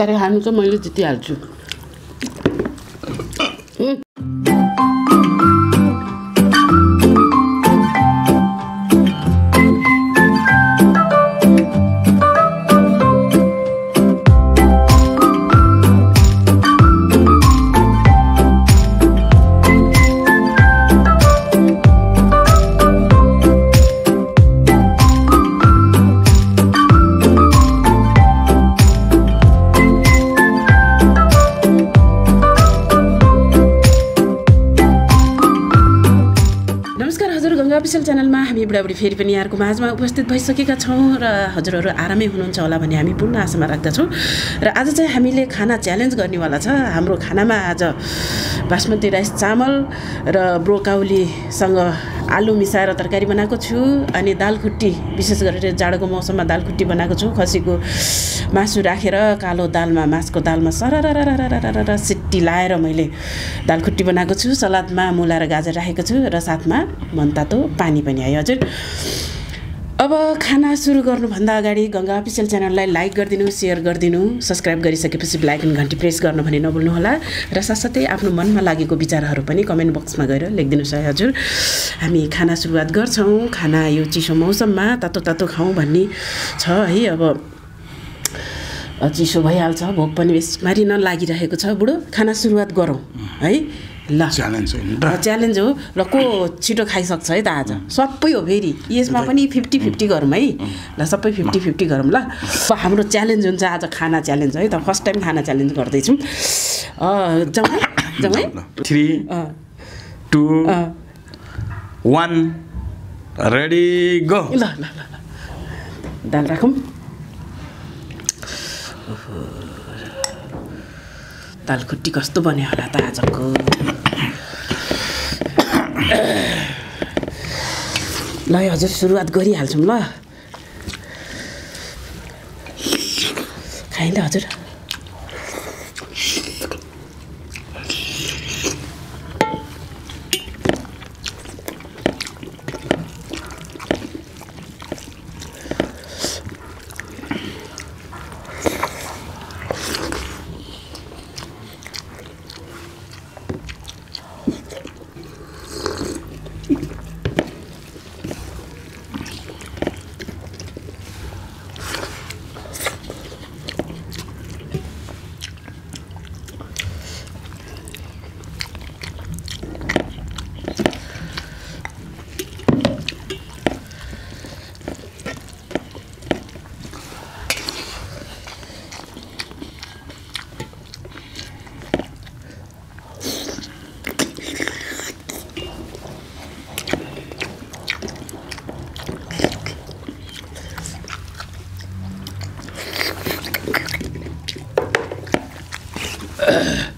बिस्तारै खानु चाहिँ मैले जितिहाल्छु अफिसियल च्यानलमा हामी बुढाबुढी फेरि पनि यहाँको माझमा उपस्थित भइसकेका छौँ र हजुरहरू आरामै हुनुहुन्छ होला भन्ने हामी पूर्ण आशामा राख्दछौँ। र आज चाहिँ हामीले खाना च्यालेन्ज गर्नेवाला छ। हाम्रो खानामा आज बासमती राइस चामल र ब्रोकाउलीसँग आलु मिसाएर तरकारी बनाएको छु अनि दाल खुट्टी विशेष गरेर जाडोको मौसममा दाल खुट्टी बनाएको छु। खसीको मासु राखेर कालो दालमा मासको दालमा सरर सिट्टी लाएर मैले दाल खुट्टी बनाएको छु सलादमा मुला र गाजर राखेको छु र साथमा मनतातो पानी पनि आयो हजुर। अब खाना सुरु गर्नुभन्दा अगाडि गङ्गा अफिसियल च्यानललाई लाइक गरिदिनु सेयर गरिदिनु सब्सक्राइब गरिसकेपछि ब्ल्याक घन्टी प्रेस गर्नु भने नभुल्नुहोला र साथसाथै आफ्नो मनमा लागेको विचारहरू पनि कमेन्ट बक्समा गएर लेखिदिनुहोस् है हजुर। हामी खाना सुरुवात गर्छौँ खाना यो चिसो मौसममा तातो तातो खाउँ भन्ने छ है अब चिसो भइहाल्छ भोक पनि बेसमारी नलागिरहेको छ बुढो। खाना सुरुवात गरौँ है। ल। च्यालेन्ज हो च्यालेन्ज हो। र को छिटो खाइसक्छ है त आज? सबै हो फेरि। यसमा पनि फिफ्टी फिफ्टी गरौँ है। ल सबै फिफ्टी फिफ्टी गरौँ। ल हाम्रो च्यालेन्ज हुन्छ आज खाना च्यालेन्ज है। त फर्स्ट टाइम खाना च्यालेन्ज गर्दैछौँ। जाउँ जाउँ है। Three two one ready go ल ल ल। दाल राखौँ। ओहो। दाल खुट्टी कस्तो बन्यो होला त आजको ल हजुर सुरुवात गरिहाल्छौँ ल ल हजुर Mm-hmm.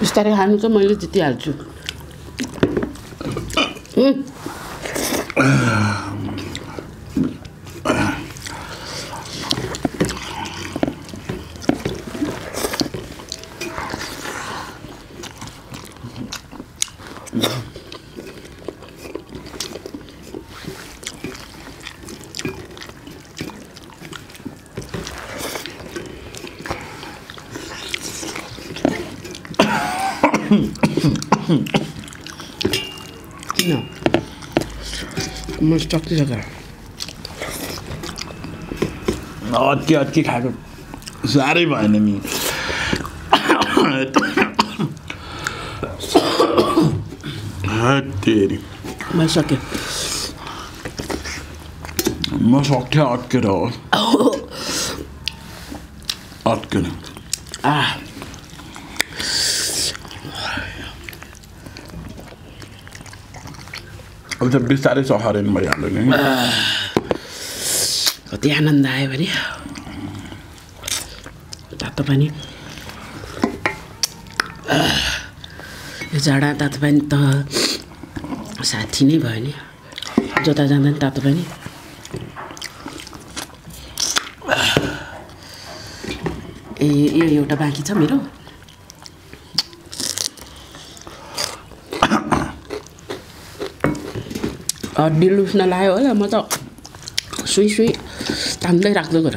बिस्तारै खानु चाहिँ मैले जितिहाल्छु म सक्दिनँ अत्के अत्के खाएको। साह्रै भएन नि। तेरि मैले सकेँ। म सक्थेँ अट्केर हो। अट्केर आ त बिस्तारै सहरेन भइहाल्यो नि कति आनन्द आयो भने तातो पानी यो जाडा तातो पानी त साथी नै भयो नि जता जाँदा नि तातो पानी ए यो एउटा बाँकी छ मेरो हड्डी लुस्न लाग्यो होला म त सुई सुई तान्दै राख्दै गएर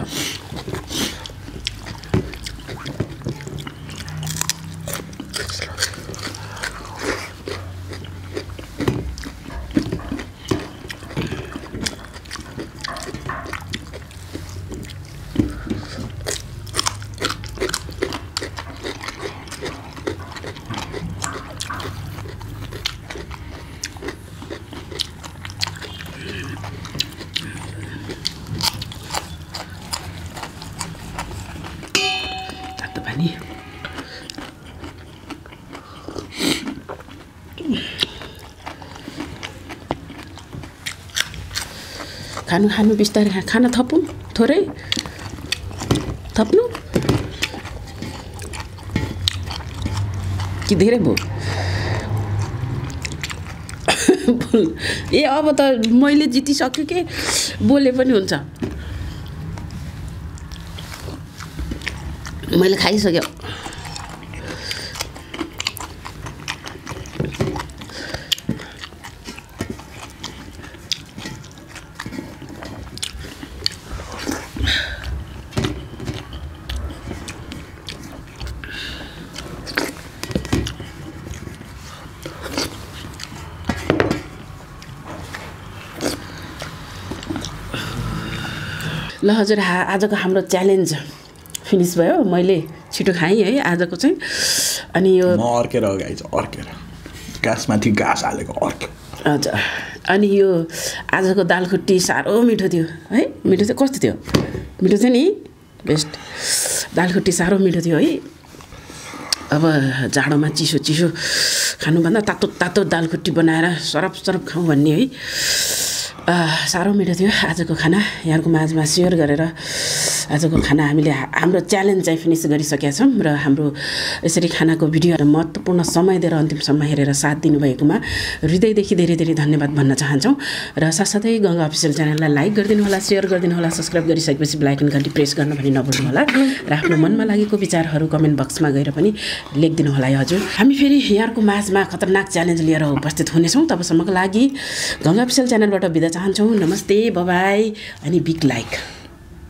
तातो पानी खानु खानु बिस्तारै खा खाना थपौँ। थोरै। थप्नु। कि धेरै भयो? ए अब त मैले जितिसक्यो कि? बोले पनि हुन्छ। मैले खाइसक्यो ल हजुर हा आजको हाम्रो च्यालेन्ज फिनिस भयो मैले छिटो खाएँ है आजको चाहिँ। अनि यो अर्केर गाइज अर्केर। घाँसमाथि घाँस हालेको अर्के। हजुर। अनि यो आजको दाल खुट्टी साह्रो मिठो थियो है। मिठो थियो कस्तो थियो? मिठो थियो नि बेस्ट दाल खुट्टी साह्रो मिठो थियो है। अब जाडोमा चिसो चिसो खानुभन्दा तातो तातो दाल खुट्टी बनाएर सरप सरप खाउँ भन्ने है। साह्रो मिठो थियो आजको खाना। यहाँहरूको माझमा सेयर गरेर आजको खाना हामीले हाम्रो च्यालेन्ज चाहिँ फिनिस गरिसकेका छौँ र हाम्रो यसरी खानाको भिडियोहरू महत्त्वपूर्ण समय दिएर अन्तिमसम्म हेरेर साथ दिनुभएकोमा हृदयदेखि धेरै धेरै धन्यवाद भन्न चाहन्छौँ र साथसाथै गङ्गा अफिसियल च्यानललाई लाइक गरिदिनु होला सेयर गरिदिनु होला सब्सक्राइब गरिसकेपछि ब्ल्याक घन्टी प्रेस गर्न पनि नभुल्नु होला र आफ्नो मनमा लागेको विचारहरू कमेन्ट बक्समा गएर पनि लेखिदिनु होला है हजुर हामी फेरि यहाँको माझमा खतरनाक च्यालेन्ज लिएर उपस्थित हुनेछौँ। तबसम्मको लागि गङ्गा अफिसियल च्यानलबाट बिदा चाहन्छौँ। नमस्ते बबाई अनि बिग लाइक